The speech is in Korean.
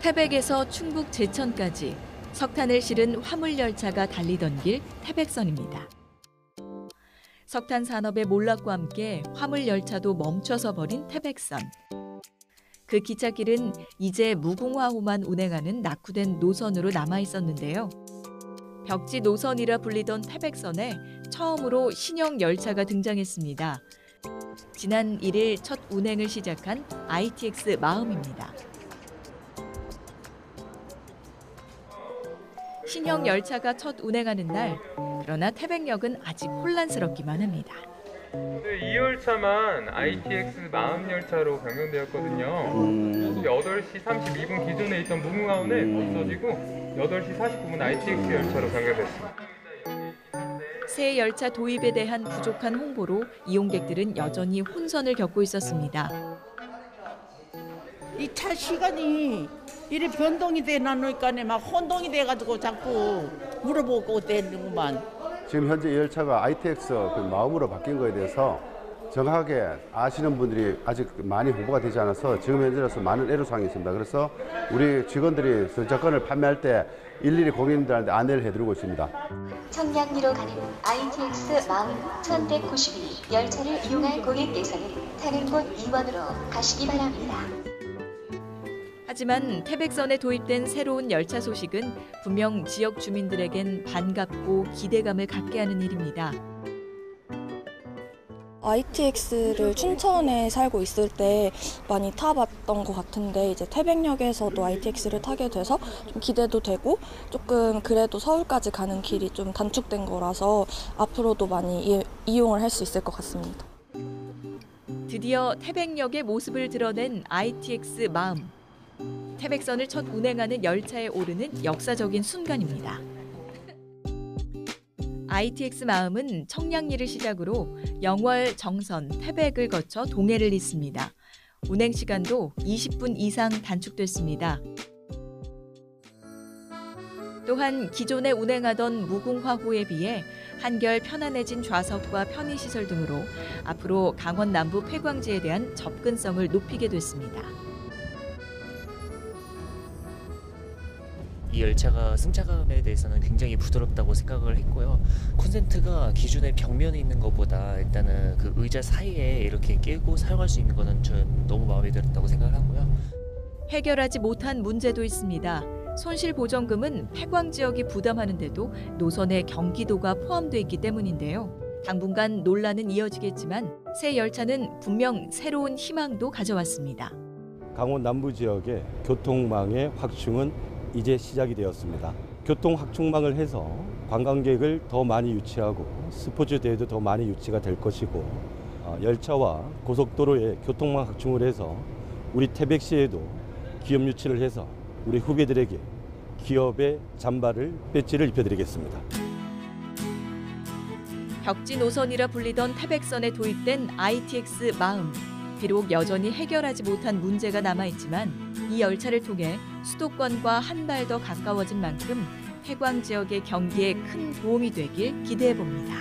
태백에서 충북 제천까지 석탄을 실은 화물 열차가 달리던 길 태백선입니다. 석탄 산업의 몰락과 함께 화물 열차도 멈춰서 버린 태백선. 그 기찻길은 이제 무궁화호만 운행하는 낙후된 노선으로 남아 있었는데요. 벽지 노선이라 불리던 태백선에 처음으로 신형 열차가 등장했습니다. 지난 1일 첫 운행을 시작한 ITX 마음입니다. 신형 열차가 첫 운행하는 날, 그러나 태백역은 아직 혼란스럽기만 합니다. 이 열차만 ITX 마음 열차로 변경되었거든요. 음, 8시 32분 기존에 있던 무궁화호는 없어지고 8시 49분 ITX 열차로 변경됐습니다. 새 열차 도입에 대한 부족한 홍보로 이용객들은 여전히 혼선을 겪고 있었습니다. 이 차 시간이 이리 변동이 되나니까 막 혼동이 돼가지고 자꾸 물어보고 되는구만. 지금 현재 이 열차가 ITX 그 마음으로 바뀐 거에 대해서 정확하게 아시는 분들이 아직 많이 홍보가 되지 않아서 지금 현재로서 많은 애로사항이 있습니다. 그래서 우리 직원들이 저작권을 판매할 때 일일이 고객님들한테 안내를 해드리고 있습니다. 청량리로 가는 ITX 마음 1192 열차를 이용할 고객께서는 타는 곳 2번으로 가시기 바랍니다. 하지만 태백선에 도입된 새로운 열차 소식은 분명 지역 주민들에겐 반갑고 기대감을 갖게 하는 일입니다. ITX를 춘천에 살고 있을 때 많이 타봤던 것 같은데 이제 태백역에서도 ITX를 타게 돼서 좀 기대도 되고 조금 그래도 서울까지 가는 길이 좀 단축된 거라서 앞으로도 많이 이, 이용을 할 수 있을 것 같습니다. 드디어 태백역의 모습을 드러낸 ITX 마음. 태백선을 첫 운행하는 열차에 오르는 역사적인 순간입니다. ITX 마음은 청량리를 시작으로 영월, 정선, 태백을 거쳐 동해를 잇습니다. 운행 시간도 20분 이상 단축됐습니다. 또한 기존에 운행하던 무궁화호에 비해 한결 편안해진 좌석과 편의시설 등으로 앞으로 강원 남부 폐광지에 대한 접근성을 높이게 됐습니다. 이 열차가 승차감에 대해서는 굉장히 부드럽다고 생각을 했고요. 콘센트가 기존의 벽면에 있는 것보다 일단은 그 의자 사이에 이렇게 끼고 사용할 수 있는 거는 전 너무 마음에 들었다고 생각을 하고요. 해결하지 못한 문제도 있습니다. 손실 보전금은 폐광 지역이 부담하는데도 노선에 경기도가 포함돼 있기 때문인데요. 당분간 논란은 이어지겠지만 새 열차는 분명 새로운 희망도 가져왔습니다. 강원 남부 지역의 교통망의 확충은 이제 시작이 되었습니다. 교통 확충망을 해서 관광객을 더 많이 유치하고 스포츠 대회도 더 많이 유치가 될 것이고 어, 열차와 고속도로의 교통망 확충을 해서 우리 태백시에도 기업 유치를 해서 우리 후배들에게 기업의 잠바를 배지를 입혀드리겠습니다. 벽지 노선이라 불리던 태백선에 도입된 ITX 마음. 비록 여전히 해결하지 못한 문제가 남아있지만 이 열차를 통해 수도권과 한 발 더 가까워진 만큼 해광 지역의 경기에 큰 도움이 되길 기대해 봅니다.